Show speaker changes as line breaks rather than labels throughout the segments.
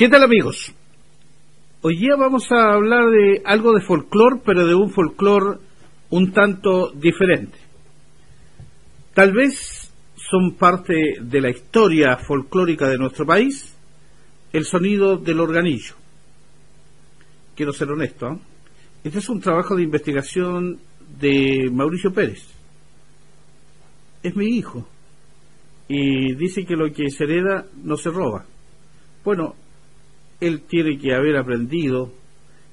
¿Qué tal amigos? Hoy día vamos a hablar de algo de folclore, pero de un folclore un tanto diferente. Tal vez son parte de la historia folclórica de nuestro país el sonido del organillo. Quiero ser honesto, ¿eh? este es un trabajo de investigación de Mauricio Pérez. Es mi hijo y dice que lo que se hereda no se roba. Bueno, él tiene que haber aprendido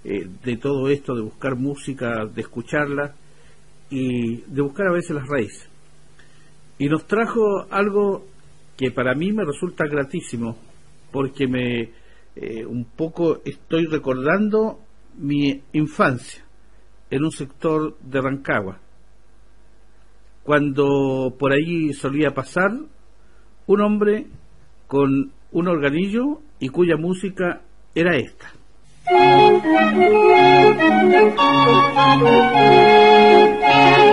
eh, de todo esto, de buscar música, de escucharla y de buscar a veces las raíces. Y nos trajo algo que para mí me resulta gratísimo, porque me eh, un poco estoy recordando mi infancia en un sector de Rancagua, cuando por ahí solía pasar un hombre con un organillo y cuya música era esta.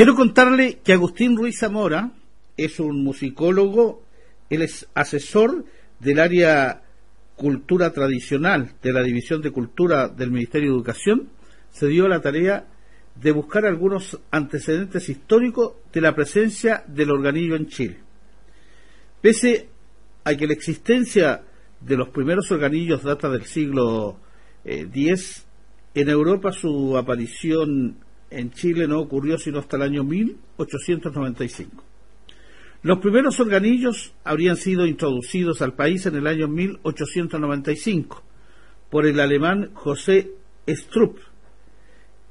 Quiero contarle que Agustín Ruiz Zamora es un musicólogo, él es asesor del área cultura tradicional de la División de Cultura del Ministerio de Educación, se dio la tarea de buscar algunos antecedentes históricos de la presencia del organillo en Chile. Pese a que la existencia de los primeros organillos data del siglo X, en Europa su aparición en Chile no ocurrió sino hasta el año 1895. Los primeros organillos habrían sido introducidos al país en el año 1895 por el alemán José Strupp.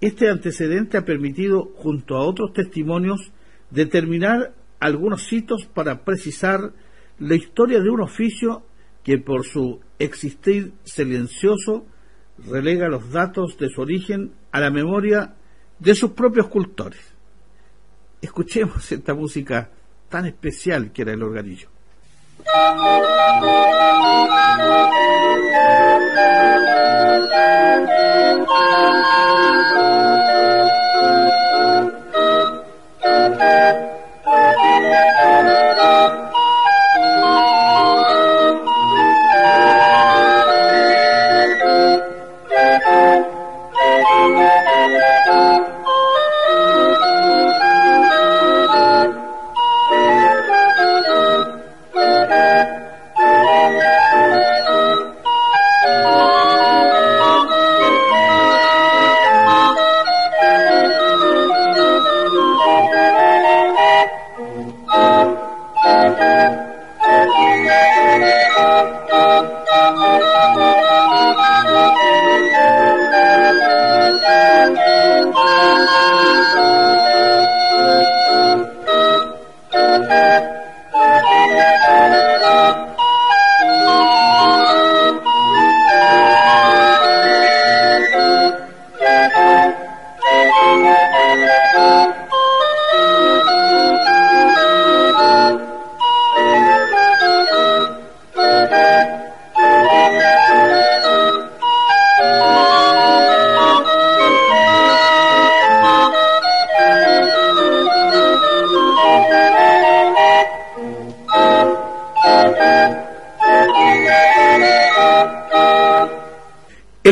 Este antecedente ha permitido, junto a otros testimonios, determinar algunos hitos para precisar la historia de un oficio que por su existir silencioso relega los datos de su origen a la memoria de sus propios cultores. Escuchemos esta música tan especial que era el organillo.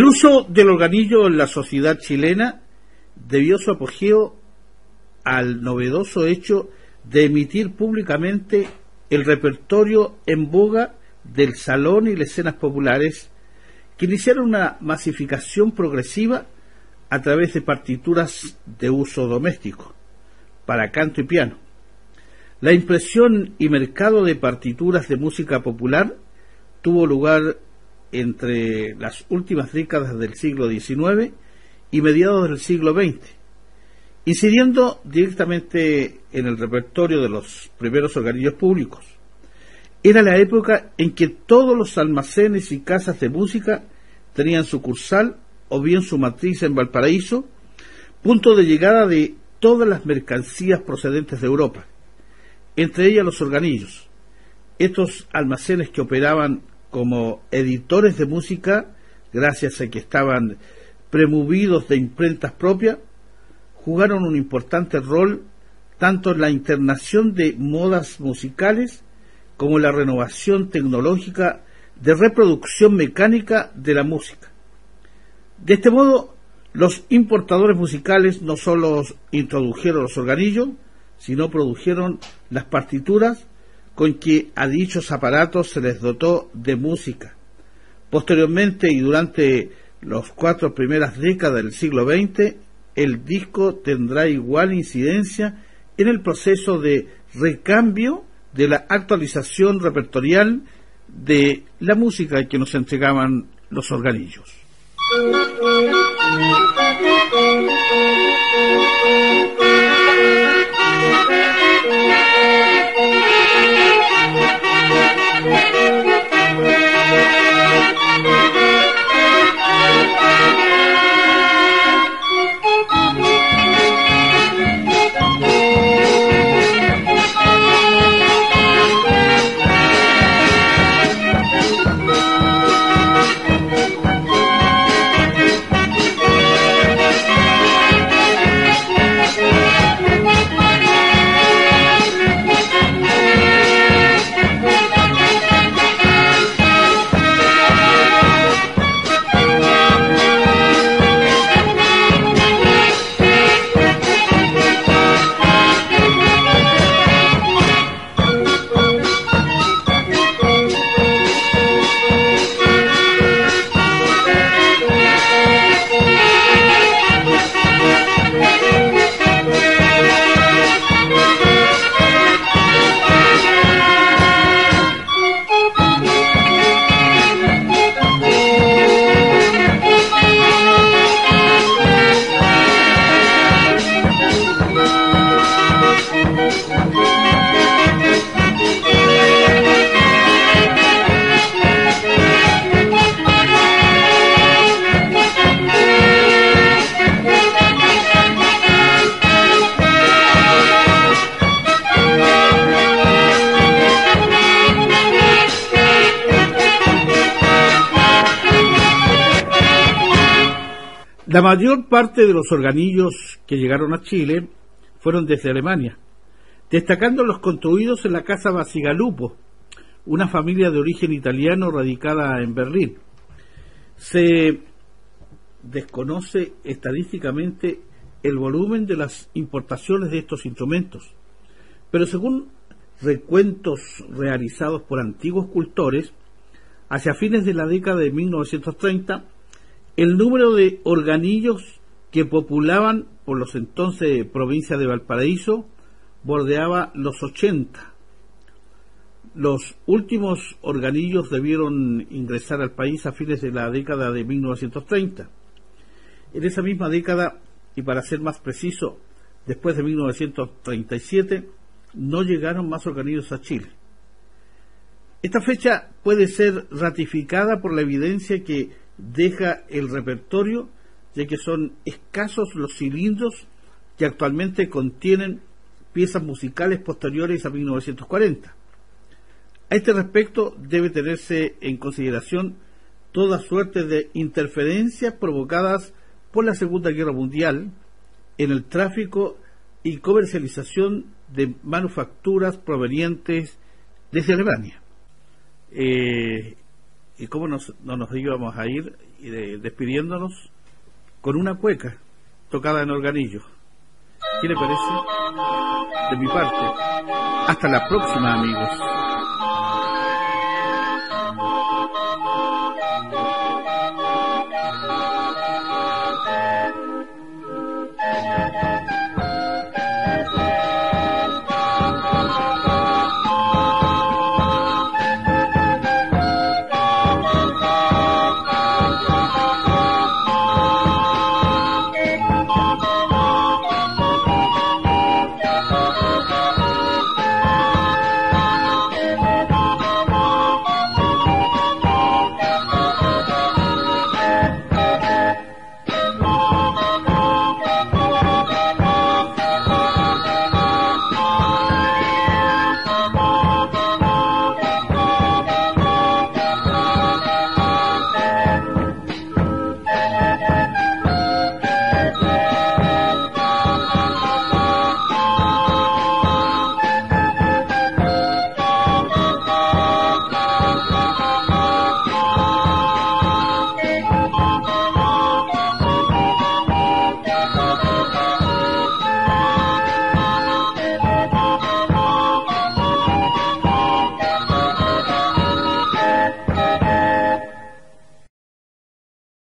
Uso del organillo en la sociedad chilena debió su apogeo al novedoso hecho de emitir públicamente el repertorio en boga del salón y las escenas populares que iniciaron una masificación progresiva a través de partituras de uso doméstico para canto y piano. La impresión y mercado de partituras de música popular tuvo lugar entre las últimas décadas del siglo XIX y mediados del siglo XX, incidiendo directamente en el repertorio de los primeros organillos públicos. Era la época en que todos los almacenes y casas de música tenían sucursal o bien su matriz en Valparaíso, punto de llegada de todas las mercancías procedentes de Europa, entre ellas los organillos. Estos almacenes que operaban como editores de música, gracias a que estaban premovidos de imprentas propias, jugaron un importante rol tanto en la internación de modas musicales como en la renovación tecnológica de reproducción mecánica de la música. De este modo, los importadores musicales no solo introdujeron los organillos, sino produjeron las partituras con que a dichos aparatos se les dotó de música. Posteriormente y durante las cuatro primeras décadas del siglo XX, el disco tendrá igual incidencia en el proceso de recambio de la actualización repertorial de la música que nos entregaban los organillos. La mayor parte de los organillos que llegaron a Chile fueron desde Alemania, destacando los construidos en la casa Basigalupo, una familia de origen italiano radicada en Berlín. Se desconoce estadísticamente el volumen de las importaciones de estos instrumentos, pero según recuentos realizados por antiguos cultores, hacia fines de la década de 1930, el número de organillos que populaban por los entonces provincias de Valparaíso bordeaba los 80. Los últimos organillos debieron ingresar al país a fines de la década de 1930. En esa misma década, y para ser más preciso, después de 1937, no llegaron más organillos a Chile. Esta fecha puede ser ratificada por la evidencia que deja el repertorio, ya que son escasos los cilindros que actualmente contienen piezas musicales posteriores a 1940. A este respecto debe tenerse en consideración toda suerte de interferencias provocadas por la Segunda Guerra Mundial en el tráfico y comercialización de manufacturas provenientes desde Alemania. Eh, ¿Y cómo nos, no nos íbamos a ir despidiéndonos? Con una cueca tocada en organillo. ¿Qué le parece? De mi parte, hasta la próxima amigos.